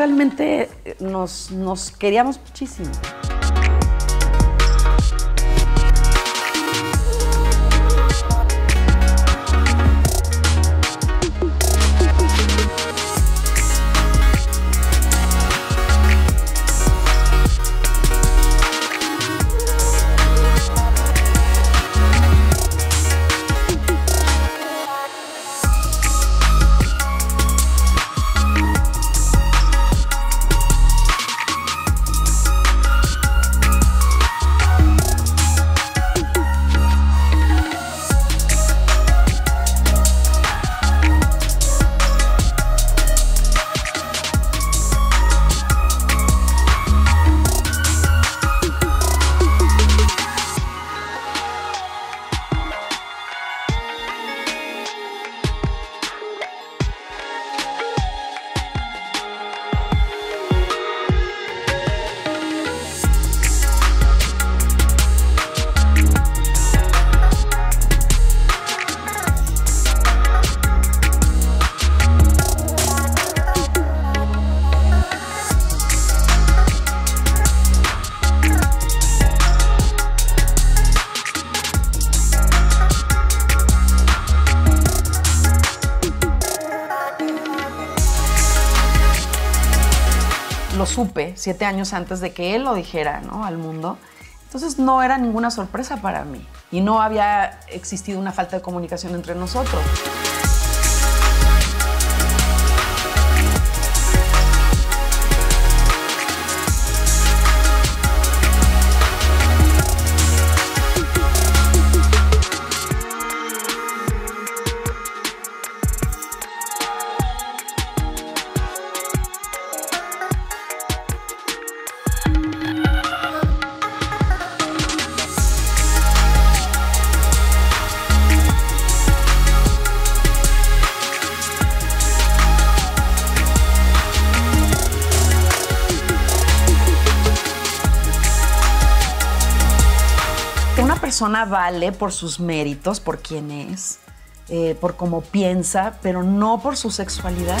realmente nos, nos queríamos muchísimo. Lo supe siete años antes de que él lo dijera ¿no? al mundo. Entonces no era ninguna sorpresa para mí y no había existido una falta de comunicación entre nosotros. Persona vale por sus méritos, por quién es, eh, por cómo piensa, pero no por su sexualidad.